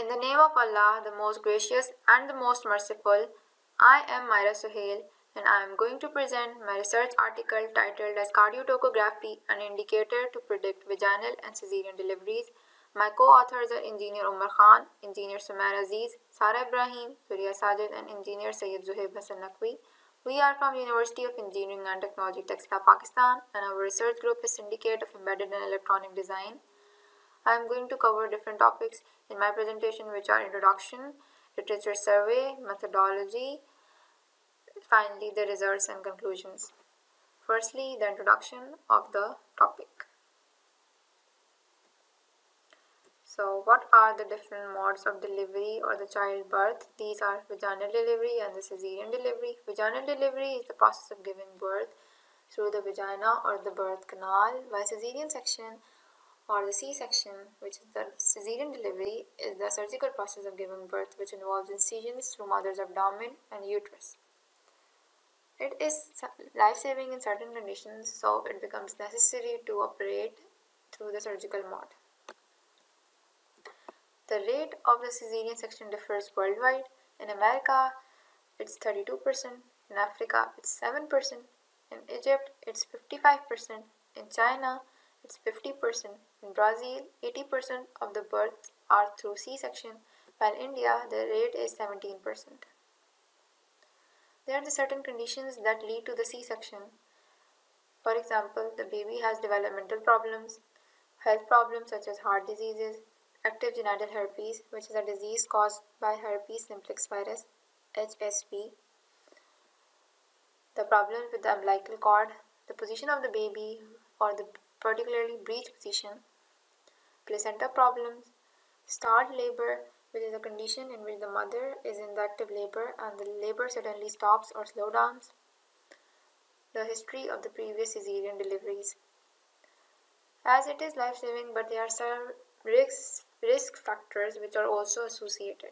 In the name of Allah, the most gracious and the most merciful, I am Maira Sohail and I am going to present my research article titled as Cardiotocography, an indicator to predict vaginal and cesarean deliveries. My co-authors are Engineer Umar Khan, Engineer Sumair Aziz, Sara Ibrahim, Surya Sajid and Engineer Sayyid Zuhaib Hassan Naqvi. We are from University of Engineering and Technology, Taxila, Pakistan and our research group is Syndicate of Embedded and Electronic Design. I am going to cover different topics in my presentation which are introduction, literature survey, methodology, finally the results and conclusions. Firstly, the introduction of the topic. So, what are the different modes of delivery or the childbirth? These are vaginal delivery and the cesarean delivery. Vaginal delivery is the process of giving birth through the vagina or the birth canal, while cesarean section or the C-section, which is the cesarean delivery, is the surgical process of giving birth which involves incisions through mother's abdomen and uterus. It is life-saving in certain conditions, so it becomes necessary to operate through the surgical mode. The rate of the cesarean section differs worldwide. In America, it's 32%. In Africa, it's 7%. In Egypt, it's 55%. In China, it's 50%. In Brazil, 80% of the births are through C-section, while India, the rate is 17%. There are the certain conditions that lead to the C-section. For example, the baby has developmental problems, health problems such as heart diseases, active genital herpes, which is a disease caused by herpes simplex virus, HSV, the problems with the umbilical cord, the position of the baby or the particularly breech position, placenta problems, start labor, which is a condition in which the mother is in the active labor and the labor suddenly stops or slows down, the history of the previous cesarean deliveries. As it is life-saving, but there are some risk, risk factors which are also associated.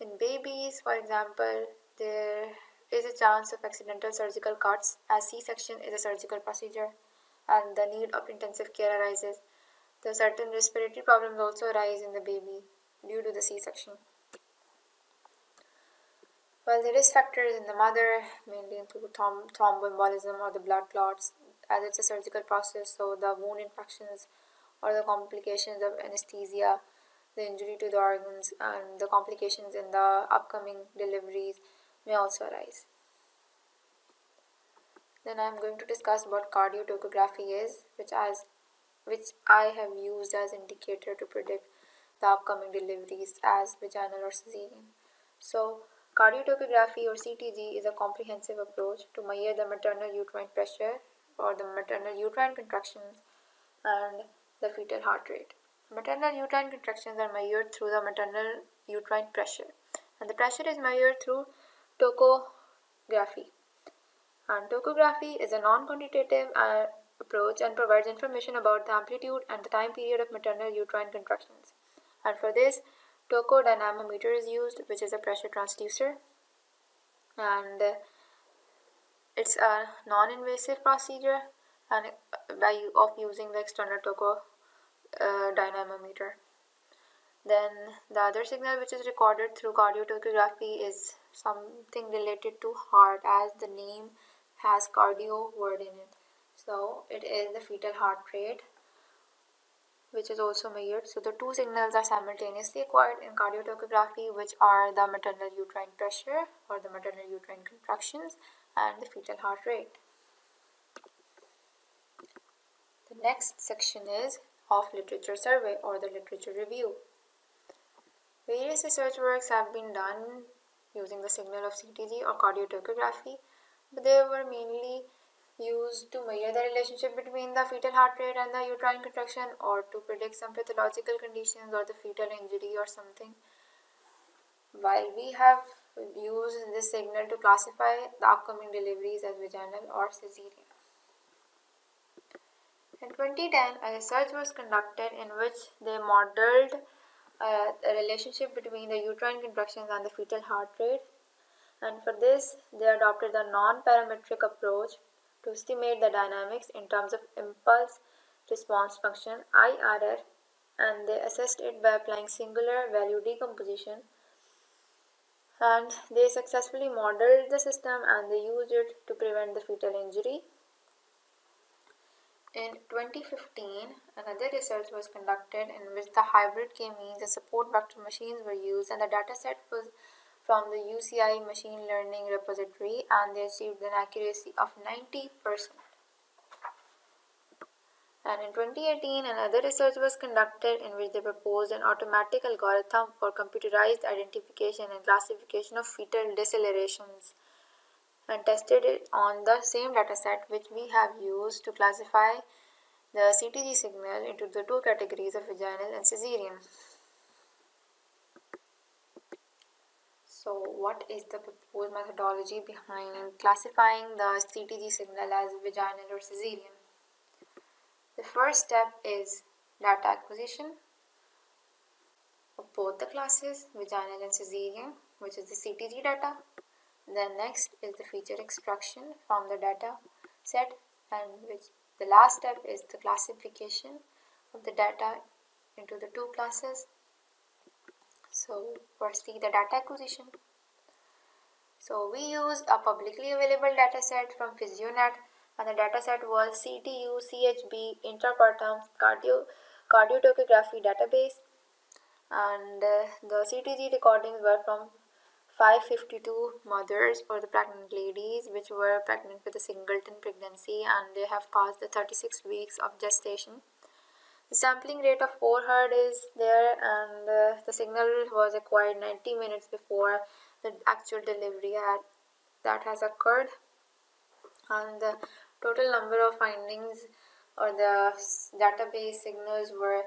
In babies, for example, there is a chance of accidental surgical cuts as C-section is a surgical procedure and the need of intensive care arises. The certain respiratory problems also arise in the baby due to the C-section. While the risk factors in the mother mainly include throm thromboembolism or the blood clots, as it's a surgical process, so the wound infections or the complications of anesthesia, the injury to the organs, and the complications in the upcoming deliveries may also arise. Then I am going to discuss what cardiotocography is, which as which I have used as indicator to predict the upcoming deliveries as vaginal or cesarean. So cardiotocography or CTG is a comprehensive approach to measure the maternal uterine pressure or the maternal uterine contractions and the fetal heart rate. Maternal uterine contractions are measured through the maternal uterine pressure and the pressure is measured through tocography. And tocography is a non-quantitative uh, approach and provides information about the amplitude and the time period of maternal uterine contractions. And for this, tocodynamometer is used, which is a pressure transducer. And it's a non-invasive procedure and by of using the external toco uh, dynamometer. Then the other signal which is recorded through cardiotocography is something related to heart as the name has cardio word in it. So it is the fetal heart rate which is also measured. So the two signals are simultaneously acquired in cardiotocography which are the maternal uterine pressure or the maternal uterine contractions and the fetal heart rate. The next section is of literature survey or the literature review. Various research works have been done using the signal of CTG or cardiotocography, they were mainly used to measure the relationship between the fetal heart rate and the uterine contraction or to predict some pathological conditions or the fetal injury or something. While we have used this signal to classify the upcoming deliveries as vaginal or cesarean. In 2010, a research was conducted in which they modeled uh, the relationship between the uterine contractions and the fetal heart rate. And for this, they adopted the non-parametric approach to estimate the dynamics in terms of impulse response function IRR and they assessed it by applying singular value decomposition and they successfully modeled the system and they used it to prevent the fetal injury. In 2015, another research was conducted in which the hybrid k-means and support vector machines were used and the dataset was from the UCI machine learning repository and they achieved an accuracy of 90%. And in 2018, another research was conducted in which they proposed an automatic algorithm for computerized identification and classification of fetal decelerations and tested it on the same dataset which we have used to classify the CTG signal into the two categories of vaginal and cesarean. So what is the proposed methodology behind classifying the CTG signal as vaginal or cesarean? The first step is data acquisition of both the classes, vaginal and cesarean, which is the CTG data. Then next is the feature extraction from the data set and which the last step is the classification of the data into the two classes. So firstly the data acquisition. So we used a publicly available dataset from PhysioNet and the dataset was CTU CHB intrapartum cardio cardiotocography database and uh, the CTG recordings were from 552 mothers or the pregnant ladies which were pregnant with a singleton pregnancy and they have passed the 36 weeks of gestation. The sampling rate of 4 hertz is there and uh, the signal was acquired 90 minutes before the actual delivery had, that has occurred and the Total number of findings or the database signals were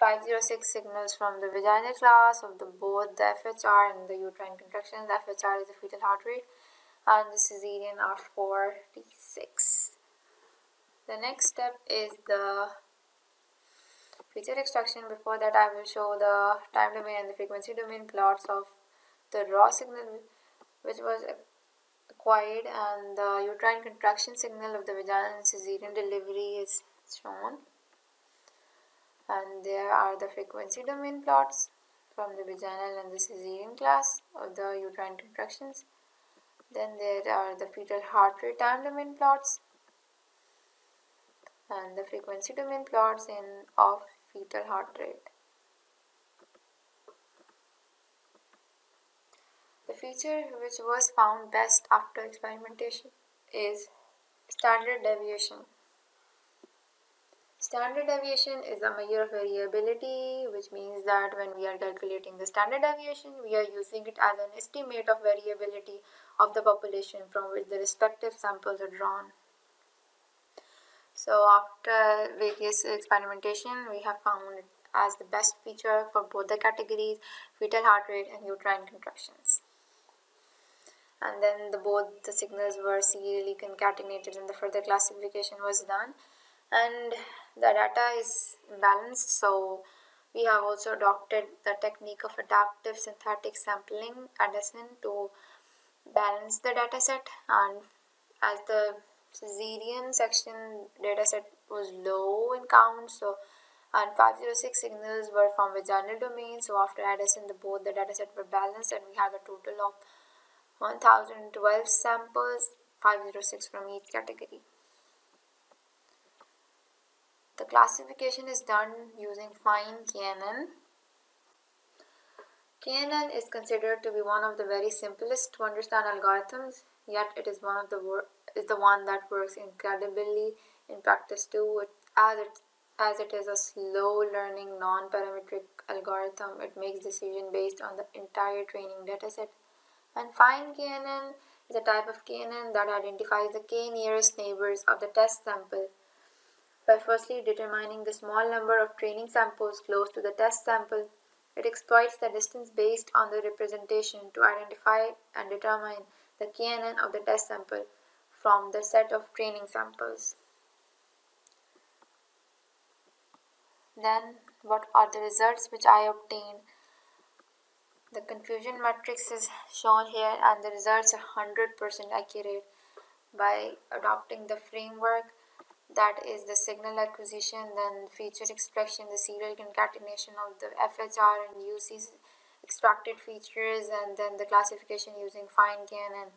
506 signals from the vaginal class of the both the FHR and the uterine contractions. The FHR is the fetal heart rate and the cesarean are 46. The next step is the feature extraction. Before that I will show the time domain and the frequency domain plots of the raw signal which was acquired and the uterine contraction signal of the vaginal and cesarean delivery is shown and there are the frequency domain plots from the vaginal and the cesarean class of the uterine contractions then there are the fetal heart rate time domain plots and the frequency domain plots in of fetal heart rate The feature which was found best after experimentation is standard deviation. Standard deviation is a measure of variability, which means that when we are calculating the standard deviation, we are using it as an estimate of variability of the population from which the respective samples are drawn. So after various experimentation, we have found it as the best feature for both the categories, fetal heart rate and uterine contractions. And then the both the signals were serially concatenated and the further classification was done. And the data is balanced so we have also adopted the technique of adaptive synthetic sampling ADASYN to balance the dataset and as the cesarean section dataset was low in count so and 506 signals were from vaginal domain so after ADASYN the both the dataset were balanced and we have a total of 1012 samples, 506 from each category. The classification is done using fine KNN. KNN is considered to be one of the very simplest to understand algorithms, yet it is one of the is the one that works incredibly in practice too. It, as it as it is a slow learning non-parametric algorithm, it makes decision based on the entire training dataset. And fine KNN is a type of KNN that identifies the k nearest neighbors of the test sample by firstly determining the small number of training samples close to the test sample. It exploits the distance based on the representation to identify and determine the KNN of the test sample from the set of training samples. Then, what are the results which I obtained the confusion matrix is shown here and the results are 100% accurate by adopting the framework that is the signal acquisition, then feature extraction, the serial concatenation of the FHR and UC extracted features, and then the classification using fine KNN.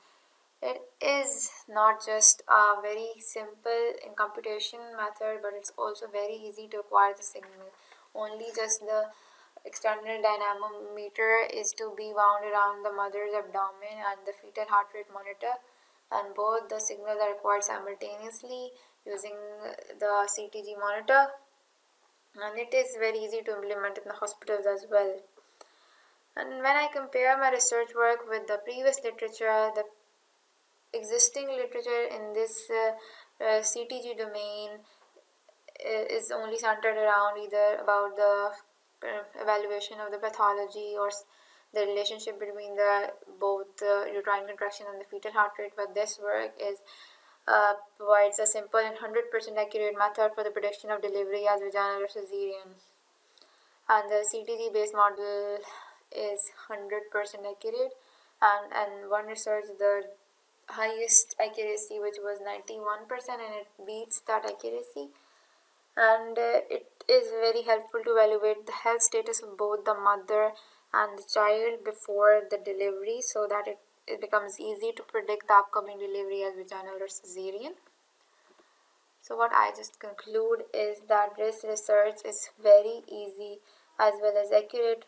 And it is not just a very simple in computation method, but it's also very easy to acquire the signal. Only just the external dynamometer is to be wound around the mother's abdomen and the fetal heart rate monitor and both the signals are acquired simultaneously using the CTG monitor and it is very easy to implement in the hospitals as well. And when I compare my research work with the previous literature, the existing literature in this uh, uh, CTG domain uh, is only centered around either about the uh, evaluation of the pathology or the relationship between the both the uterine contraction and the fetal heart rate. But this work is uh, provides a simple and 100% accurate method for the prediction of delivery as vaginal or cesarean and the CTG based model is 100% accurate and and one research the highest accuracy which was 91% and it beats that accuracy and uh, it is very helpful to evaluate the health status of both the mother and the child before the delivery so that it, it becomes easy to predict the upcoming delivery as vaginal or cesarean. So what I just conclude is that this research is very easy as well as accurate.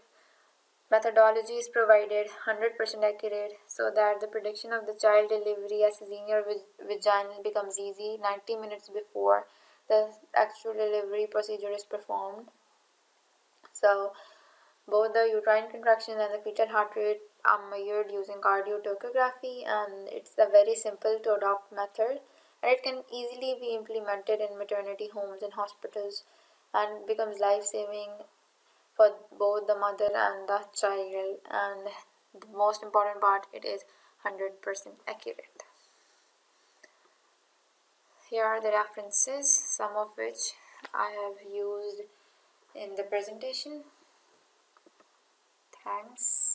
Methodology is provided 100% accurate so that the prediction of the child delivery as cesarean or vaginal becomes easy 90 minutes before the actual delivery procedure is performed. So both the uterine contractions and the fetal heart rate are measured using cardiotocography and it's a very simple to adopt method and it can easily be implemented in maternity homes and hospitals and becomes life-saving for both the mother and the child and the most important part it is 100% accurate. Here are the references some of which I have used in the presentation. Thanks.